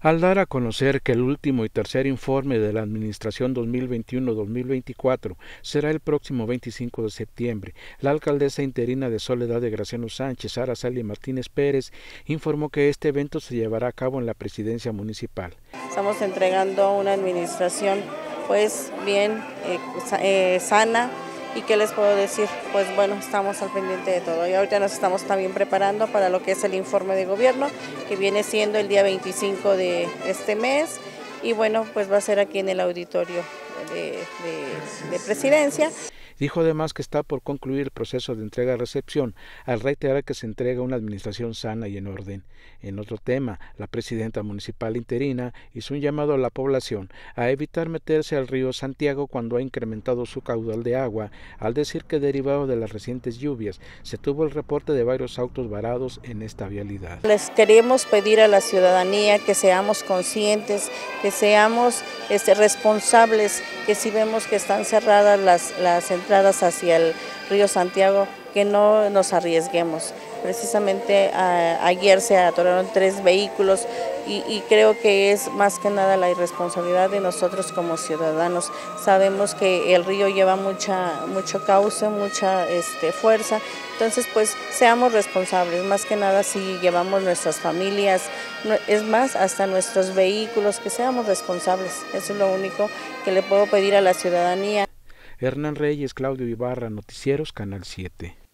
Al dar a conocer que el último y tercer informe de la Administración 2021-2024 será el próximo 25 de septiembre, la alcaldesa interina de Soledad de Graciano Sánchez, Araceli Martínez Pérez, informó que este evento se llevará a cabo en la presidencia municipal. Estamos entregando una administración pues bien eh, eh, sana, ¿Y qué les puedo decir? Pues bueno, estamos al pendiente de todo. Y ahorita nos estamos también preparando para lo que es el informe de gobierno, que viene siendo el día 25 de este mes. Y bueno, pues va a ser aquí en el auditorio de, de presidencia. Dijo además que está por concluir el proceso de entrega-recepción al reiterar que se entrega una administración sana y en orden. En otro tema, la presidenta municipal interina hizo un llamado a la población a evitar meterse al río Santiago cuando ha incrementado su caudal de agua, al decir que derivado de las recientes lluvias se tuvo el reporte de varios autos varados en esta vialidad. Les queremos pedir a la ciudadanía que seamos conscientes, que seamos este, responsables, que si vemos que están cerradas las, las entradas hacia el río Santiago, que no nos arriesguemos. Precisamente ayer se atoraron tres vehículos y, creo que es más que nada la irresponsabilidad de nosotros como ciudadanos. Sabemos que el río lleva mucha, mucho cauce, mucha este, fuerza, entonces pues seamos responsables, más que nada si llevamos nuestras familias, es más, hasta nuestros vehículos, que seamos responsables. Eso es lo único que le puedo pedir a la ciudadanía. Hernán Reyes, Claudio Ibarra, Noticieros, Canal 7.